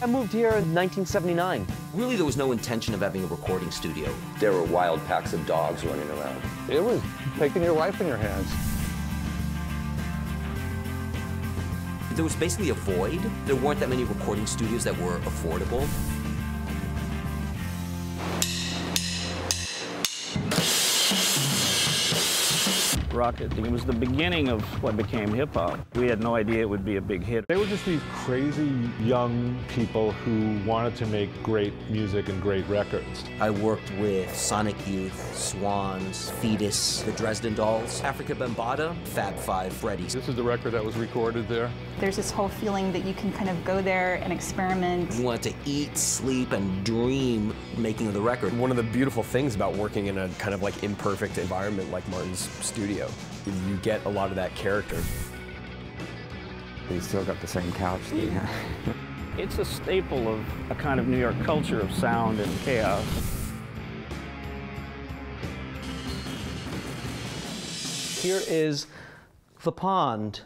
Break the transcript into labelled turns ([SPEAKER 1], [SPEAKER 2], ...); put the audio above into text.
[SPEAKER 1] I moved here in 1979.
[SPEAKER 2] Really, there was no intention of having a recording studio.
[SPEAKER 3] There were wild packs of dogs running around.
[SPEAKER 4] It was taking your life in your hands.
[SPEAKER 2] There was basically a void. There weren't that many recording studios that were affordable.
[SPEAKER 5] Rockit. It was the beginning of what became hip hop. We had no idea it would be a big hit.
[SPEAKER 6] They were just these crazy young people who wanted to make great music and great records.
[SPEAKER 2] I worked with Sonic Youth, Swans, Foetus, the Dresden Dolls, Afrika Bambaataa, Fab Five, Freddy's.
[SPEAKER 6] This is the record that was recorded there.
[SPEAKER 7] There's this whole feeling that you can kind of go there and experiment.
[SPEAKER 2] You wanted to eat, sleep, and dream making of the record.
[SPEAKER 8] One of the beautiful things about working in a kind of like imperfect environment like Martin's studio, you get a lot of that character.
[SPEAKER 9] They still got the same couch. Yeah. Hmm.
[SPEAKER 5] It's a staple of a kind of New York culture of sound and chaos.
[SPEAKER 1] Here is the pond